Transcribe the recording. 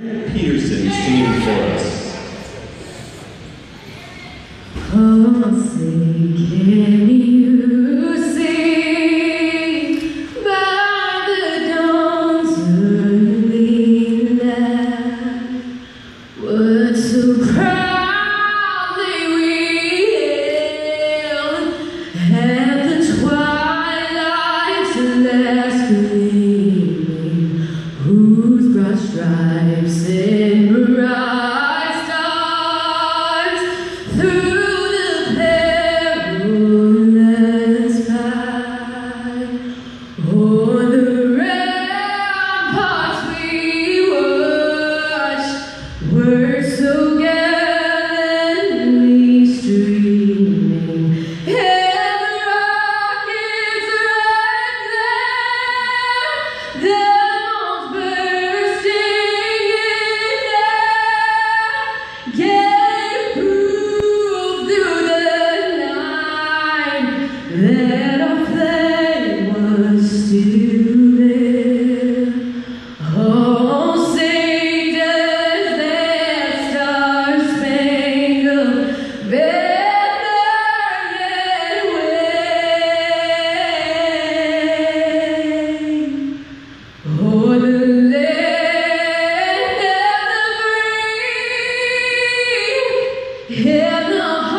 Peterson singing for us. Oh, say, can you see by the dawn's early light what so drives it. Heaven.